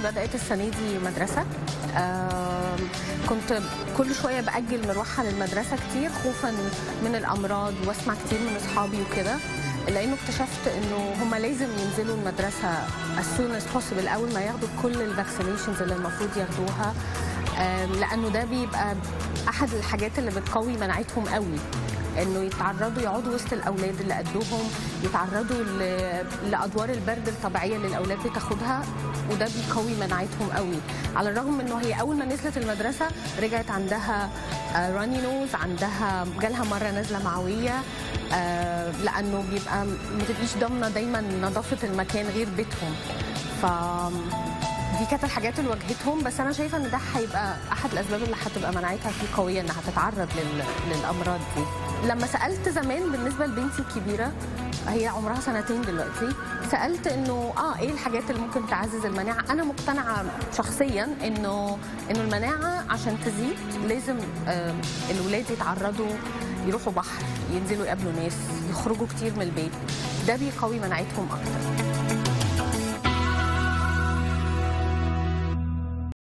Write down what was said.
بدأت السنة دي مدرسة. كنت كل شوية بأجل مروحها للمدرسة كتير خوفا من الأمراض وأسمع كتير من أصحابي وكده لأنه اكتشفت إنه هم لازم ينزلوا المدرسة as soon as possible أول ما ياخدوا كل الفاكسينيشنز اللي المفروض ياخدوها. لأنه ده بيبقى أحد الحاجات اللي بتقوي مناعتهم قوي. إنه يتعرضوا يقعدوا وسط الأولاد اللي قدهم يتعرضوا لأدوار البرد الطبيعية اللي الأولاد بتاخدها وده بيقوي مناعتهم قوي. على الرغم إنه هي أول ما نزلت المدرسة رجعت عندها راني نوز عندها جالها مرة نزله معوية آه، لأنه بيبقى ما تبقيش ضامنة دايما نظافة المكان غير بيتهم. ف دي كانت الحاجات اللي واجهتهم بس أنا شايفة إن ده هيبقى أحد الأسباب اللي هتبقى مناعتها فيه قوية إنها تتعرض لل... للأمراض دي. لما سألت زمان بالنسبة لبنتي الكبيرة هي عمرها سنتين دلوقتي سألت إنه آه إيه الحاجات اللي ممكن تعزز المناعة؟ أنا مقتنعة شخصيا إنه إنه المناعة عشان تزيد لازم آه الولاد يتعرضوا يروحوا بحر ينزلوا يقابلوا ناس يخرجوا كتير من البيت. ده بيقوي مناعتهم أكتر.